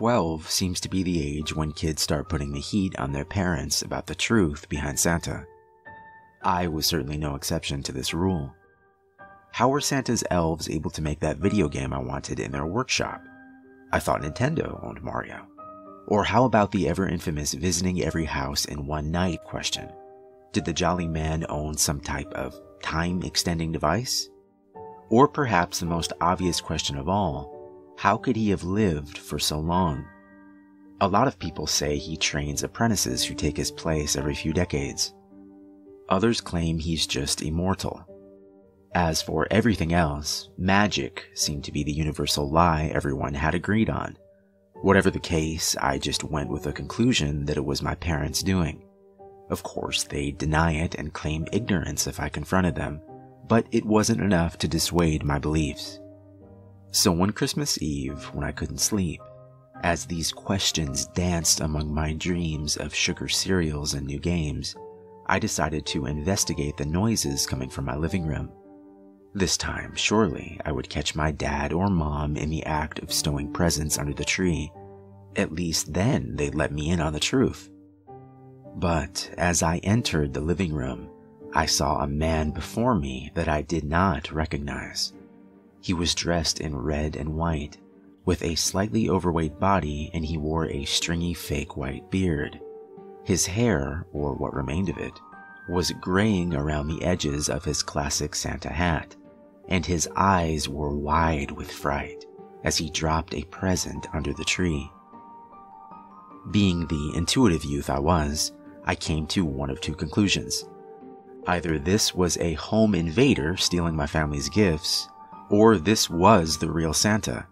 12 seems to be the age when kids start putting the heat on their parents about the truth behind Santa. I was certainly no exception to this rule. How were Santa's elves able to make that video game I wanted in their workshop? I thought Nintendo owned Mario. Or how about the ever infamous visiting every house in one night question? Did the Jolly Man own some type of time extending device? Or perhaps the most obvious question of all, how could he have lived for so long? A lot of people say he trains apprentices who take his place every few decades. Others claim he's just immortal. As for everything else, magic seemed to be the universal lie everyone had agreed on. Whatever the case, I just went with the conclusion that it was my parents' doing. Of course, they deny it and claim ignorance if I confronted them, but it wasn't enough to dissuade my beliefs. So one Christmas Eve, when I couldn't sleep, as these questions danced among my dreams of sugar cereals and new games, I decided to investigate the noises coming from my living room. This time, surely, I would catch my dad or mom in the act of stowing presents under the tree. At least then they'd let me in on the truth. But as I entered the living room, I saw a man before me that I did not recognize. He was dressed in red and white, with a slightly overweight body, and he wore a stringy fake white beard. His hair, or what remained of it, was graying around the edges of his classic Santa hat, and his eyes were wide with fright as he dropped a present under the tree. Being the intuitive youth I was, I came to one of two conclusions. Either this was a home invader stealing my family's gifts, or this was the real Santa.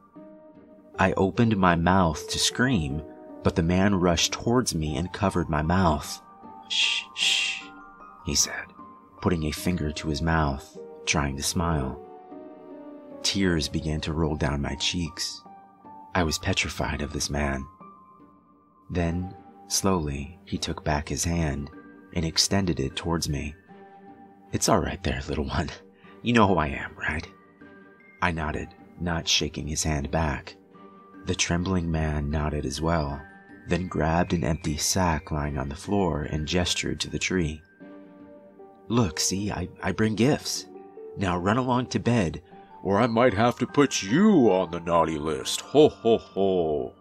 I opened my mouth to scream, but the man rushed towards me and covered my mouth. Shh, shh, he said, putting a finger to his mouth, trying to smile. Tears began to roll down my cheeks. I was petrified of this man. Then, slowly, he took back his hand and extended it towards me. It's all right there, little one. You know who I am, right? I nodded, not shaking his hand back. The trembling man nodded as well, then grabbed an empty sack lying on the floor and gestured to the tree. Look, see, I, I bring gifts. Now run along to bed, or I might have to put you on the naughty list. Ho, ho, ho.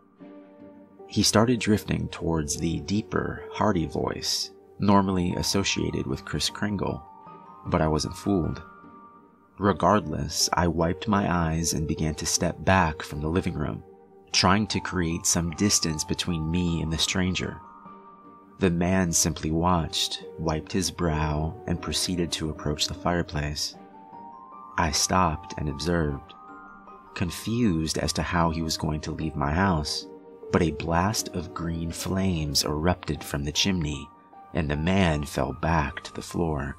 He started drifting towards the deeper, hearty voice, normally associated with Kris Kringle, but I wasn't fooled. Regardless, I wiped my eyes and began to step back from the living room, trying to create some distance between me and the stranger. The man simply watched, wiped his brow, and proceeded to approach the fireplace. I stopped and observed, confused as to how he was going to leave my house, but a blast of green flames erupted from the chimney, and the man fell back to the floor.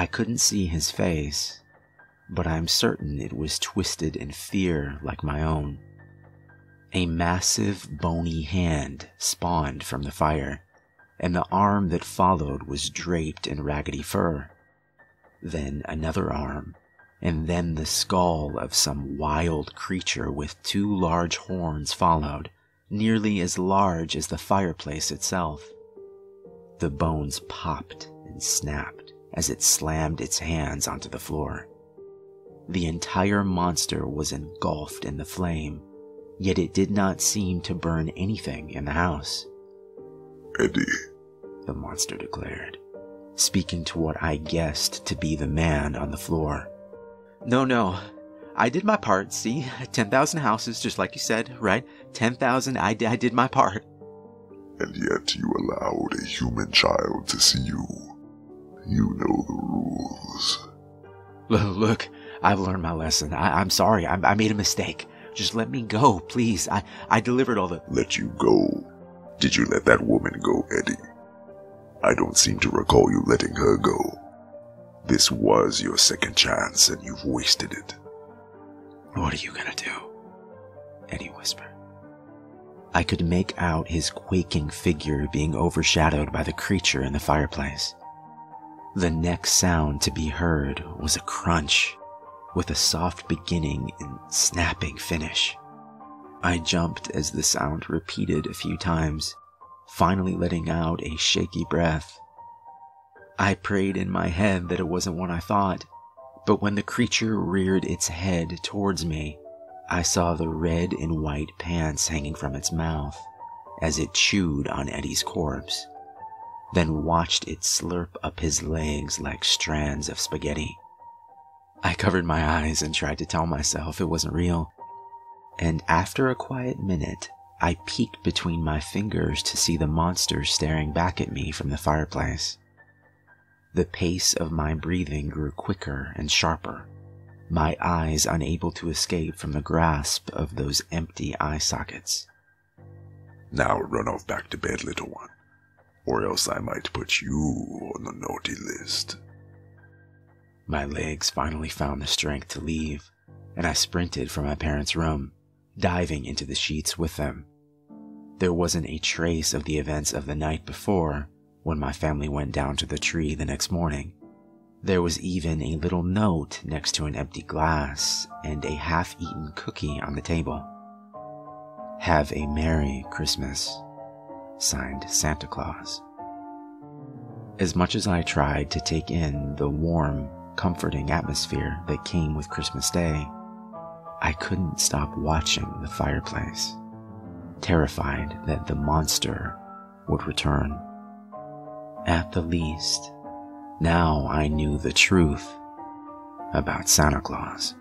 I couldn't see his face, but I'm certain it was twisted in fear like my own. A massive, bony hand spawned from the fire, and the arm that followed was draped in raggedy fur. Then another arm, and then the skull of some wild creature with two large horns followed, nearly as large as the fireplace itself. The bones popped and snapped as it slammed its hands onto the floor. The entire monster was engulfed in the flame, yet it did not seem to burn anything in the house. Eddie, the monster declared, speaking to what I guessed to be the man on the floor. No, no. I did my part, see? 10,000 houses, just like you said, right? 10,000, I, I did my part. And yet you allowed a human child to see you. You know the rules. Look, I've learned my lesson. I, am sorry. I, I made a mistake. Just let me go, please. I, I delivered all the. Let you go? Did you let that woman go, Eddie? I don't seem to recall you letting her go. This was your second chance, and you've wasted it. What are you gonna do? Eddie whispered. I could make out his quaking figure being overshadowed by the creature in the fireplace. The next sound to be heard was a crunch, with a soft beginning and snapping finish. I jumped as the sound repeated a few times, finally letting out a shaky breath. I prayed in my head that it wasn't what I thought, but when the creature reared its head towards me, I saw the red and white pants hanging from its mouth as it chewed on Eddie's corpse, then watched it slurp up his legs like strands of spaghetti. I covered my eyes and tried to tell myself it wasn't real, and after a quiet minute, I peeked between my fingers to see the monster staring back at me from the fireplace. The pace of my breathing grew quicker and sharper, my eyes unable to escape from the grasp of those empty eye sockets. Now run off back to bed, little one, or else I might put you on the naughty list. My legs finally found the strength to leave, and I sprinted from my parents' room, diving into the sheets with them. There wasn't a trace of the events of the night before when my family went down to the tree the next morning. There was even a little note next to an empty glass and a half eaten cookie on the table. Have a Merry Christmas. Signed Santa Claus. As much as I tried to take in the warm, comforting atmosphere that came with Christmas Day, I couldn't stop watching the fireplace, terrified that the monster would return. At the least, now I knew the truth about Santa Claus.